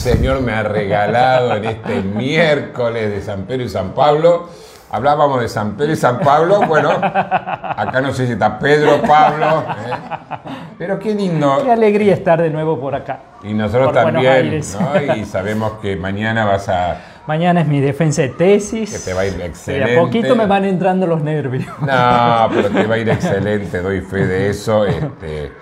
Señor me ha regalado en este miércoles de San Pedro y San Pablo. Hablábamos de San Pedro y San Pablo, bueno, acá no sé si está Pedro, Pablo, ¿eh? pero qué lindo. Qué alegría estar de nuevo por acá. Y nosotros también. ¿no? Y sabemos que mañana vas a... Mañana es mi defensa de tesis. que te va a ir De excelente. a poquito me van entrando los nervios. No, pero te va a ir excelente, doy fe de eso. este,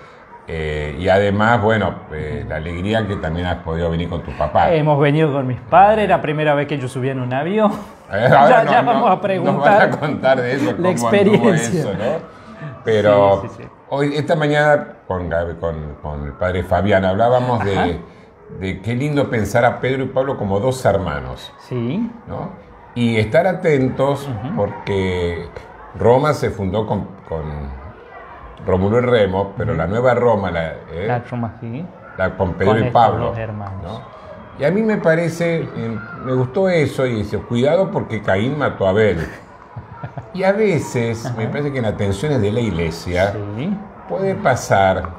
eh, y además, bueno, eh, la alegría que también has podido venir con tu papá. Hemos venido con mis padres, la primera vez que yo subí en un avión. Eh, ahora ya no- ya no- vamos a Nos preguntar. van a contar de eso, la experiencia. eso, ¿no? Pero Sí, sí, sí. hoy, esta mañana, con, con, con el padre Fabián, hablábamos de, de qué lindo pensar a Pedro y Pablo como dos hermanos. Sí, ¿no? Y estar atentos porque Roma se fundó con, con Rómulo y Remo, pero la nueva Roma, la, eh, la Roma, sí. la con Pedro con y Pablo. Y a mí me parece, eh, me gustó eso y dice, cuidado porque Caín mató a Abel. Y a veces me parece que en las tensiones de la iglesia Sí. puede pasar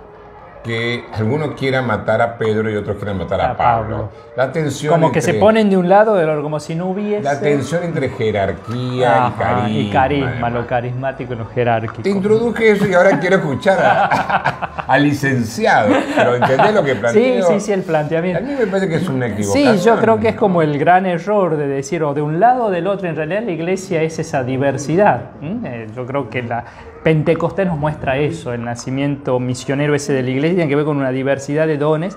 que alguno quiera matar a Pedro y otros quieran matar a, A Pablo. Pablo. La tensión Como que se ponen de un lado, del otro, como si no hubiese. la tensión entre jerarquía Ajá, y carisma. y carisma, además. lo carismático y lo jerárquico. Te introduje eso y ahora quiero escuchar a- al licenciado. Pero ¿entendés lo que Sí, planteo? sí, sí, el A planteamiento. mí me parece que es una equivocación. Sí, yo creo que es como el gran error de decir o de un lado o del otro. En realidad la iglesia es esa diversidad. Eh, Yo creo que la Pentecostés nos muestra eso, el nacimiento misionero ese de la iglesia tiene que ver con una diversidad de dones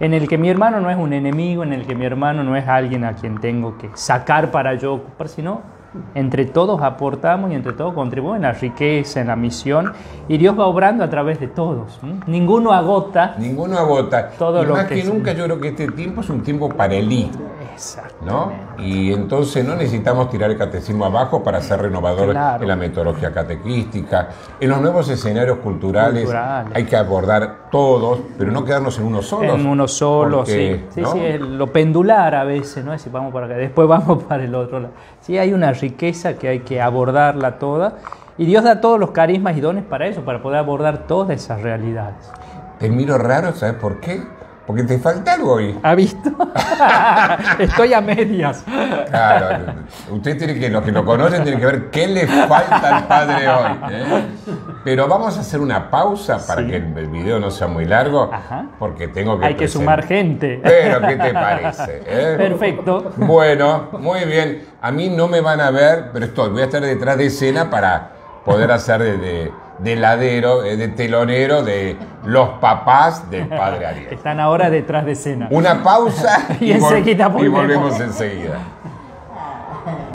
en el que mi hermano no es un enemigo, en el que mi hermano no es alguien a quien tengo que sacar para yo ocupar, sino entre todos aportamos y entre todos contribuimos en la riqueza, en la misión y Dios va obrando a través de todos. Ninguno agota. Ninguno agota. Todo y lo más que nunca yo creo que este tiempo es un tiempo para el I. ¿no? Y entonces no necesitamos tirar el catecismo abajo para ser renovador Claro. en la metodología catequística. En los nuevos escenarios culturales, Culturales. hay que abordar todos, pero no quedarnos en uno solo. En uno solo, porque, sí. Sí, ¿no? sí, es lo pendular a veces, ¿no? Es decir, vamos para acá, después vamos para el otro lado. Sí, hay una riqueza que hay que abordarla toda. Y Dios da todos los carismas y dones para eso, para poder abordar todas esas realidades. Te miro raro, ¿sabes por qué? Porque te falta algo hoy. ¿Ha visto? Estoy a medias. Claro, usted tiene que, los que lo conocen tienen que ver qué le falta al padre hoy. ¿eh? Pero vamos a hacer una pausa para Sí. que el video no sea muy largo, Ajá. porque tengo que Hay que sumar gente. Pero, ¿qué te parece? eh? Perfecto. Bueno, muy bien. A mí no me van a ver, pero estoy. Voy a estar detrás de escena para poder hacer de, de, de ladero, de telonero de los papás del padre Ariel. Están ahora detrás de escena. Una pausa Y enseguida volvemos enseguida.